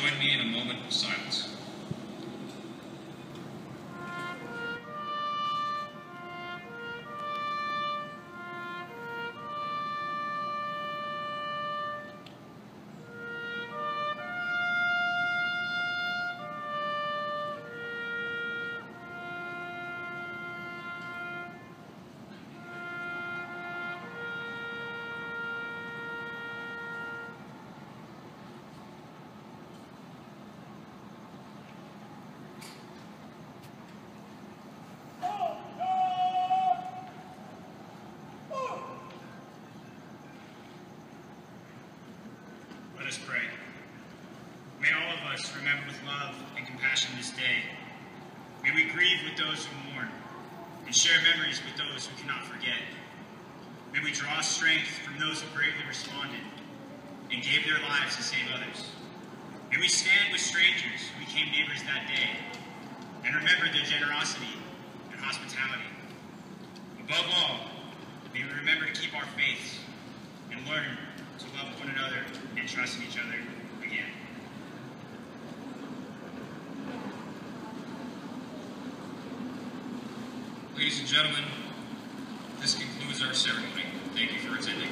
join me in a moment of silence. To remember with love and compassion this day. May we grieve with those who mourn and share memories with those who cannot forget. May we draw strength from those who bravely responded and gave their lives to save others. May we stand with strangers who became neighbors that day and remember their generosity and hospitality. Above all, may we remember to keep our faiths and learn to love one another and trust in each other again. Ladies and gentlemen, this concludes our ceremony. Thank you for attending.